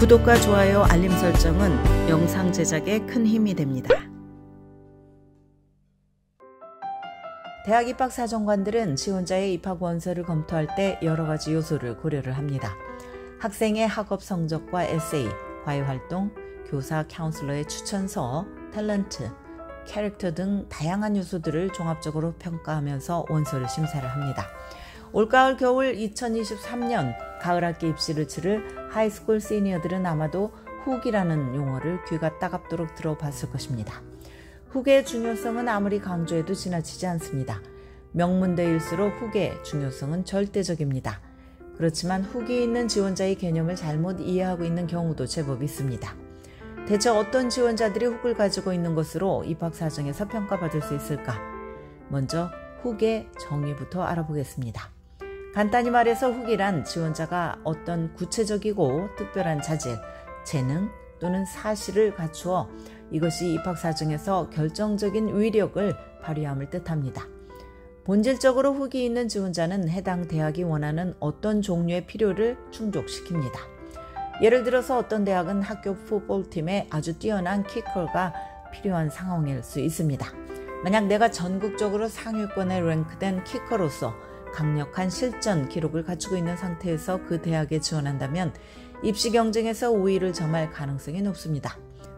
구독과 좋아요, 알림 설정은 영상 제작에 큰 힘이 됩니다. 대학 입학 사정관들은 지원자의 입학 원서를 검토할 때 여러 가지 요소를 고려를 합니다. 학생의 학업 성적과 에세이, 과외 활동, 교사 카운슬러의 추천서, 탤런트, 캐릭터 등 다양한 요소들을 종합적으로 평가하면서 원서를 심사를 합니다. 올가을 겨울 2023년 가을학기 입시를 치를 high school senior들은 아마도 hook이라는 용어를 귀가 따갑도록 들어봤을 것입니다. hook의 중요성은 아무리 강조해도 지나치지 않습니다. 명문대일수록 hook의 중요성은 절대적입니다. 그렇지만 hook이 있는 지원자의 개념을 잘못 이해하고 있는 경우도 제법 있습니다. 대체 어떤 지원자들이 hook을 가지고 있는 것으로 입학 사정에서 평가받을 수 있을까? 먼저 훅의 정의부터 알아보겠습니다. 간단히 말해서 훅이란 지원자가 어떤 구체적이고 특별한 자질, 재능 또는 사실을 갖추어 이것이 입학 사정에서 결정적인 위력을 발휘함을 뜻합니다. 본질적으로 훅이 있는 지원자는 해당 대학이 원하는 어떤 종류의 필요를 충족시킵니다. 예를 들어서 어떤 대학은 학교 풋볼팀에 아주 뛰어난 키커가 필요한 상황일 수 있습니다. 만약 내가 전국적으로 상위권에 랭크된 키커로서 강력한 실전 기록을 갖추고 있는 상태에서 그 대학에 지원한다면 입시 경쟁에서 우위를 점할 가능성이 높습니다.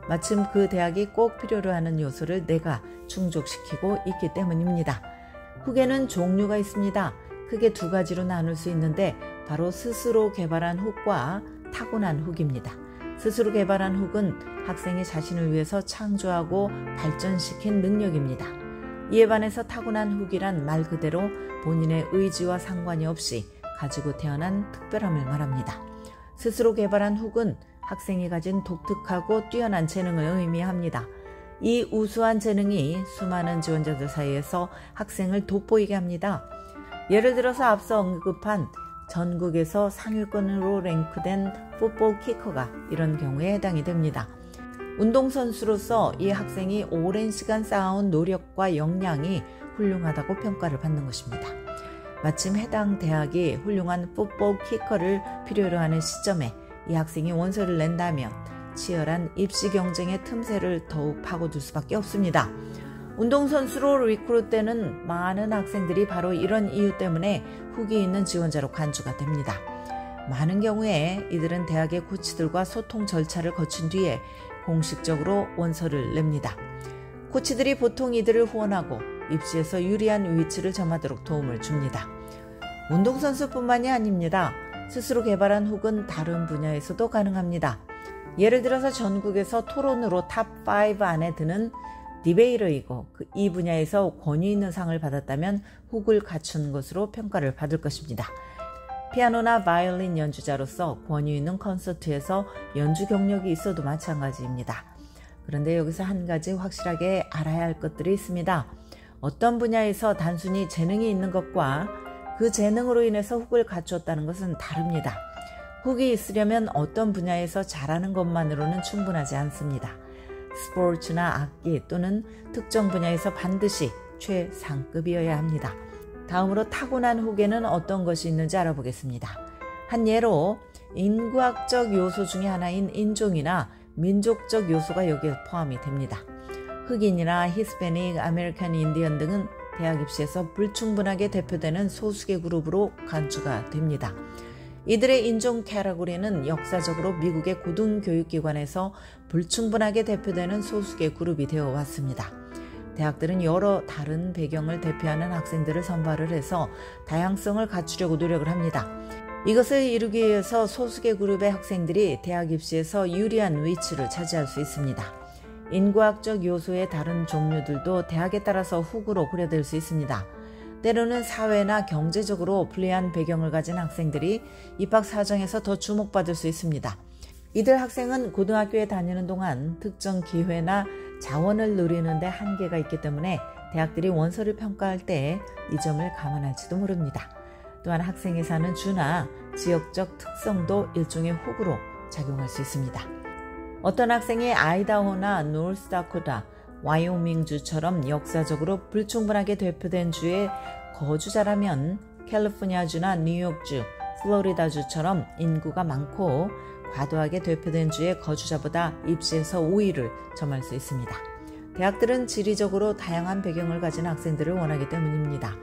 마침 그 대학이 꼭 필요로 하는 요소를 내가 충족시키고 있기 때문입니다. 훅에는 종류가 있습니다. 크게 두 가지로 나눌 수 있는데 바로 스스로 개발한 훅과 타고난 훅입니다. 스스로 개발한 훅은 학생이 자신을 위해서 창조하고 발전시킨 능력입니다. 이에 반해서 타고난 훅이란 말 그대로 본인의 의지와 상관이 없이 가지고 태어난 특별함을 말합니다. 스스로 개발한 훅은 학생이 가진 독특하고 뛰어난 재능을 의미합니다. 이 우수한 재능이 수많은 지원자들 사이에서 학생을 돋보이게 합니다. 예를 들어서 앞서 언급한 전국에서 상위권으로 랭크된 풋볼 키커가 이런 경우에 해당이 됩니다. 운동선수로서 이 학생이 오랜 시간 쌓아온 노력과 역량이 훌륭하다고 평가를 받는 것입니다. 마침 해당 대학이 훌륭한 풋볼 키커를 필요로 하는 시점에 이 학생이 원서를 낸다면 치열한 입시 경쟁의 틈새를 더욱 파고들 수밖에 없습니다. 운동선수로 리크루트되는 많은 학생들이 바로 이런 이유 때문에 후기 있는 지원자로 간주가 됩니다. 많은 경우에 이들은 대학의 코치들과 소통 절차를 거친 뒤에 공식적으로 원서를 냅니다. 코치들이 보통 이들을 후원하고 입시에서 유리한 위치를 점하도록 도움을 줍니다. 운동선수뿐만이 아닙니다. 스스로 개발한 혹은 다른 분야에서도 가능합니다. 예를 들어서 전국에서 토론으로 top 5 안에 드는 debater이고 그이 분야에서 권위 있는 상을 받았다면 hook을 갖춘 것으로 평가를 받을 것입니다. 피아노나 바이올린 연주자로서 권위 있는 콘서트에서 연주 경력이 있어도 마찬가지입니다. 그런데 여기서 한 가지 확실하게 알아야 할 것들이 있습니다. 어떤 분야에서 단순히 재능이 있는 것과 그 재능으로 인해서 hook을 갖추었다는 것은 다릅니다. 훅이 있으려면 어떤 분야에서 잘하는 것만으로는 충분하지 않습니다. 스포츠나 악기 또는 특정 분야에서 반드시 최상급이어야 합니다. 다음으로 타고난 훅에는 어떤 것이 있는지 알아보겠습니다. 한 예로 인구학적 요소 중의 하나인 인종이나 민족적 요소가 여기에 포함이 됩니다. 흑인이나 히스패닉, 아메리칸 인디언 등은 대학 입시에서 불충분하게 대표되는 소수계 그룹으로 간주가 됩니다. 이들의 인종 캐러고리는 역사적으로 미국의 고등교육기관에서 불충분하게 대표되는 소수계 그룹이 되어 왔습니다. 대학들은 여러 다른 배경을 대표하는 학생들을 선발을 해서 다양성을 갖추려고 노력을 합니다. 이것을 이루기 위해서 소수계 그룹의 학생들이 대학 입시에서 유리한 위치를 차지할 수 있습니다. 인구학적 요소의 다른 종류들도 대학에 따라서 훅으로 고려될 수 있습니다. 때로는 사회나 경제적으로 불리한 배경을 가진 학생들이 입학 사정에서 더 주목받을 수 있습니다. 이들 학생은 고등학교에 다니는 동안 특정 기회나 자원을 누리는데 한계가 있기 때문에 대학들이 원서를 평가할 때 이 점을 감안할지도 모릅니다. 또한 학생이 사는 주나 지역적 특성도 일종의 호구로 작용할 수 있습니다. 어떤 학생이 아이다호나 노스다코다, 와이오밍 주처럼 역사적으로 불충분하게 대표된 주에 거주자라면 캘리포니아주나 뉴욕주, 플로리다주처럼 인구가 많고 과도하게 대표된 주의 거주자보다 입시에서 우위를 점할 수 있습니다. 대학들은 지리적으로 다양한 배경을 가진 학생들을 원하기 때문입니다.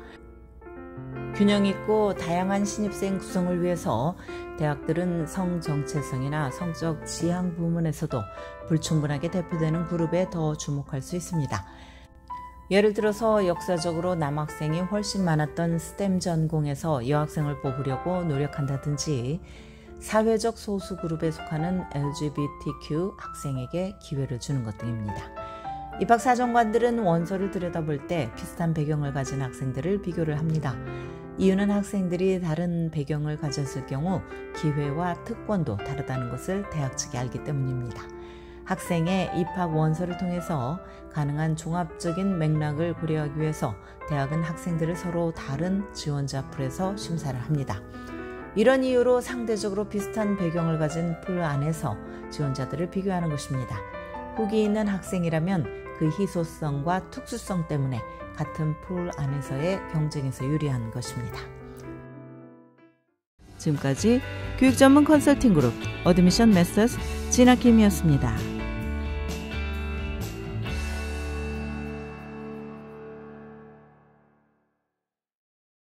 균형 있고 다양한 신입생 구성을 위해서 대학들은 성 정체성이나 성적 지향 부문에서도 불충분하게 대표되는 그룹에 더 주목할 수 있습니다. 예를 들어서 역사적으로 남학생이 훨씬 많았던 스템 전공에서 여학생을 뽑으려고 노력한다든지 사회적 소수 그룹에 속하는 LGBTQ 학생에게 기회를 주는 것 등입니다. 입학 사정관들은 원서를 들여다볼 때 비슷한 배경을 가진 학생들을 비교를 합니다. 이유는 학생들이 다른 배경을 가졌을 경우 기회와 특권도 다르다는 것을 대학 측이 알기 때문입니다. 학생의 입학 원서를 통해서 가능한 종합적인 맥락을 고려하기 위해서 대학은 학생들을 서로 다른 지원자 풀에서 심사를 합니다. 이런 이유로 상대적으로 비슷한 배경을 가진 풀 안에서 지원자들을 비교하는 것입니다. 훅이 있는 학생이라면 그 희소성과 특수성 때문에 같은 풀 안에서의 경쟁에서 유리한 것입니다. 지금까지 교육 전문 컨설팅 그룹 어드미션 메서스 진아킴이었습니다.